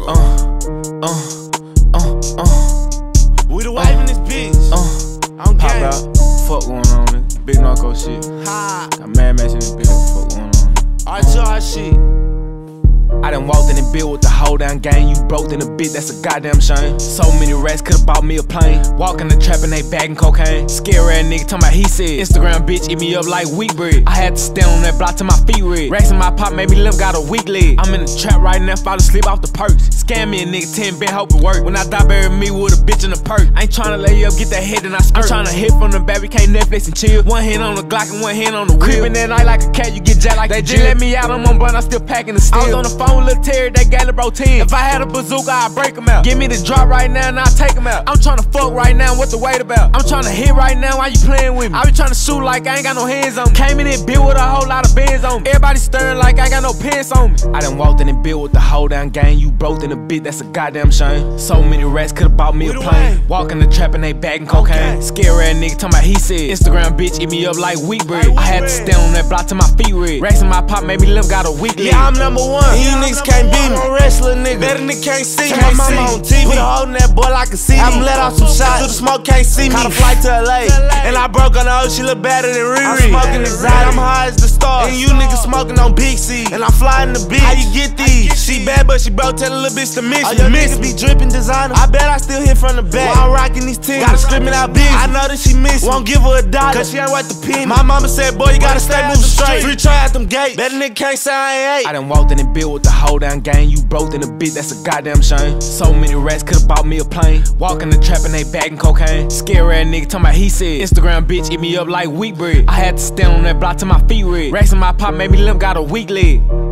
Uh, uh, uh, uh, We the wave in this bitch. uh. On Pop out. Fuck going on, nigga. Big narco shit. Ha. Got Mad Maxx in this bitch. Fuck going on. Alright, to our shit. I done walked in the bill with the whole down gang. You broke in a bit, that's a goddamn shame. So many rats could've bought me a plane. Walk in the trap and they bagging cocaine. Scary ass nigga talking about he said. Instagram bitch eat me up like wheat bread. I had to stand on that block till my feet red. Racks in my pop made me limp, got a weak leg. I'm in the trap right now, fall asleep off the perks. Scam me a nigga 10 been hope it work. When I die, bury me with a bitch in a perk. I ain't tryna lay you up, get that head and I skirt. I'm tryna hit from the back, we can't Netflix and chill. One hand on the Glock and one hand on the wheel. Creeping that night like a cat, you get jacked like they just let me out. I'm on blunt, I still packing the steel. I was on the phone with Lil Terry, they got bro 10. If I had a bazooka, I'd break them out. Give me the drop right now and I'll take them out. I'm tryna fuck right now, what the wait about? I'm tryna hit right now, why you playing with me? I be tryna shoot like I ain't got no hands on me. Came in and built with a whole lot of bands on me. Everybody stirring like I ain't got no pants on me. I done walked in and built with the whole down gang. You broke in a bit, that's a goddamn shame. So many rats could've bought me a plane. Walk in the trap and they bagging cocaine. Okay. Scary ass nigga talking about he said. Instagram bitch eat me up like wheat bread. I had to stand on that block till my feet red. Racks in my pop made me limp, got a weak leg. Yeah, I'm number one. Niggas can't beat me. I'm a wrestler nigga. Better than can't see me. My mama on TV. Put a hole in that boy like a CD. I'm let off some shots. So the smoke can't see me. Caught a flight to LA. And I broke on the hoe, she look better than Riri. I'm smoking exotic. I'm high as the stars. And you niggas smoking on Big C. And I'm flying the beach. How you get these? She bad, but she broke. Tell a little bitch to miss me. your niggas be dripping designer. I bet I still hit from the back. While I'm rocking these tins. Gotta screaming out big. I know that she miss. Won't give her a dollar. Cause she ain't worth the penny. My mama said, boy, you gotta stay moving straight. Free try at them gates. Better nigga can't say I ain't I done walked in and built with the whole down gang. You broke in a bit, that's a goddamn shame. So many rats could've bought me a plane. Walk in the trap and they bagging cocaine. Scary ass nigga talking about he said. Instagram bitch eat me up like wheat bread. I had to stand on that block till my feet red. Racks in my pop made me limp, got a weak leg.